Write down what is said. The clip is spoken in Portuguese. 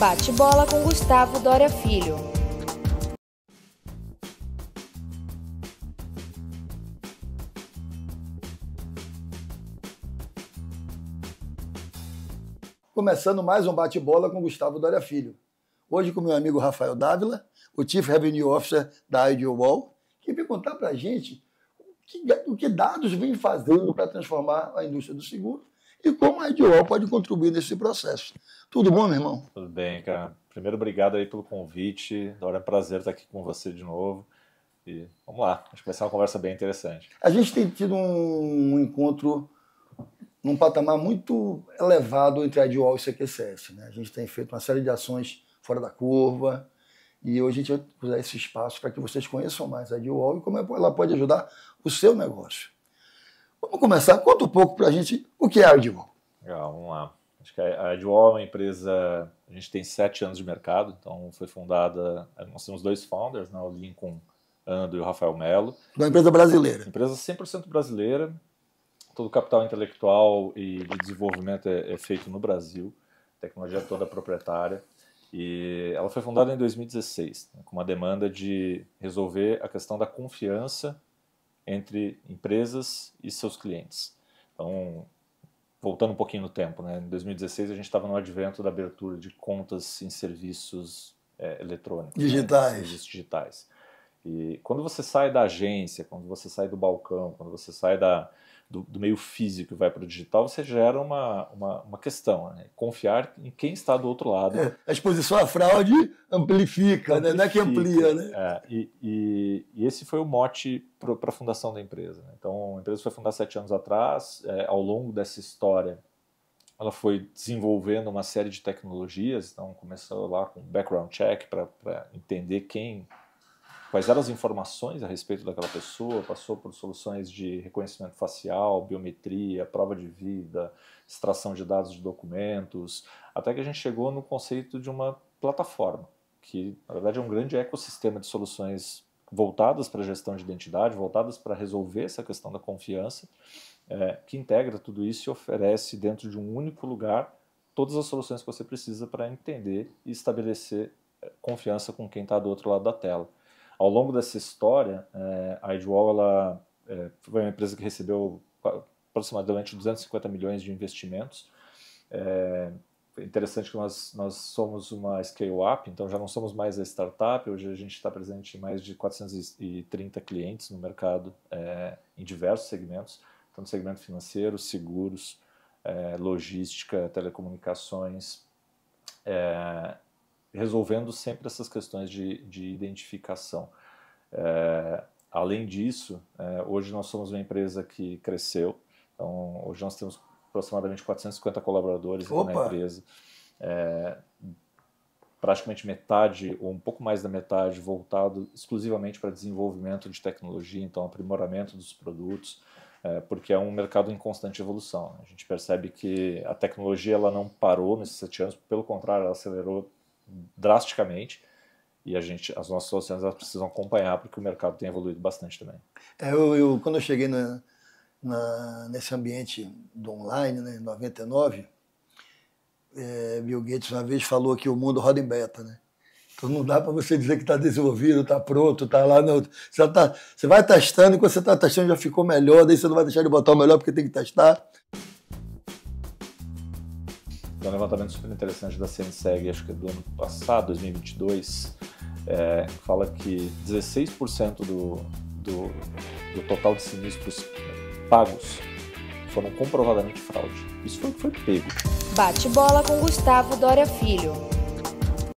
Bate bola com Gustavo Dória Filho. Começando mais um bate-bola com Gustavo Dória Filho. Hoje com meu amigo Rafael Dávila, o Chief Revenue Officer da Ideal que vem contar para a gente o que, o que dados vem fazendo para transformar a indústria do seguro e como a Ideal pode contribuir nesse processo. Tudo bom, meu irmão? Tudo bem, cara. Primeiro, obrigado aí pelo convite. Agora é um prazer estar aqui com você de novo. E vamos lá, acho que vai ser uma conversa bem interessante. A gente tem tido um encontro num patamar muito elevado entre a Ideal e o CQCS. Né? A gente tem feito uma série de ações fora da curva, e hoje a gente vai usar esse espaço para que vocês conheçam mais a Ideal e como ela pode ajudar o seu negócio. Vamos começar, conta um pouco para a gente o que é a Ideal. Legal, vamos lá. Acho que a Ideal é uma empresa, a gente tem sete anos de mercado, então foi fundada, nós temos dois founders, né, o Lincoln Ando e o Rafael Melo. Uma empresa brasileira. Empresa 100% brasileira, todo o capital intelectual e de desenvolvimento é, é feito no Brasil, tecnologia toda proprietária. E ela foi fundada em 2016, né, com uma demanda de resolver a questão da confiança entre empresas e seus clientes. Então, voltando um pouquinho no tempo, né, em 2016 a gente estava no advento da abertura de contas em serviços é, eletrônicos, digitais. Né, serviços digitais. E quando você sai da agência, quando você sai do balcão, quando você sai da, do, do meio físico e vai para o digital, você gera uma, uma, uma questão, né? confiar em quem está do outro lado. É, a exposição à fraude amplifica, amplifica né? não é que amplia. Né? É, e, e, e, esse foi o mote para a fundação da empresa. Né? Então, a empresa foi fundada sete anos atrás, é, ao longo dessa história, ela foi desenvolvendo uma série de tecnologias, então começou lá com background check para entender quem quais eram as informações a respeito daquela pessoa, passou por soluções de reconhecimento facial, biometria, prova de vida, extração de dados de documentos, até que a gente chegou no conceito de uma plataforma, que na verdade é um grande ecossistema de soluções voltadas para a gestão de identidade, voltadas para resolver essa questão da confiança, é, que integra tudo isso e oferece dentro de um único lugar todas as soluções que você precisa para entender e estabelecer é, confiança com quem está do outro lado da tela. Ao longo dessa história, é, a Edwall ela, é, foi uma empresa que recebeu aproximadamente 250 milhões de investimentos. É, interessante que nós, nós somos uma scale-up, então já não somos mais a startup, hoje a gente está presente em mais de 430 clientes no mercado, é, em diversos segmentos, tanto segmento financeiro, seguros, é, logística, telecomunicações, é, resolvendo sempre essas questões de, de identificação. É, além disso, é, hoje nós somos uma empresa que cresceu, então hoje nós temos aproximadamente 450 colaboradores na empresa. É, praticamente metade, ou um pouco mais da metade, voltado exclusivamente para desenvolvimento de tecnologia, então aprimoramento dos produtos, é, porque é um mercado em constante evolução. A gente percebe que a tecnologia ela não parou nesses sete anos, pelo contrário, ela acelerou drasticamente e a gente, as nossas elas precisam acompanhar porque o mercado tem evoluído bastante também. É, eu, eu, quando eu cheguei na, na, nesse ambiente do online, né, em 99, é, Bill Gates uma vez falou que o mundo roda em beta, né? Então não dá para você dizer que está desenvolvido, está pronto, está lá. Não. Você, tá, você vai testando e quando você está testando já ficou melhor, daí você não vai deixar de botar o melhor porque tem que testar. Um levantamento super interessante da CNSEG, acho que é do ano passado, 2022, é, fala que 16% do, do, do total de sinistros pagos foram comprovadamente fraude. Isso foi o que foi pego. Bate bola com Gustavo Dória Filho.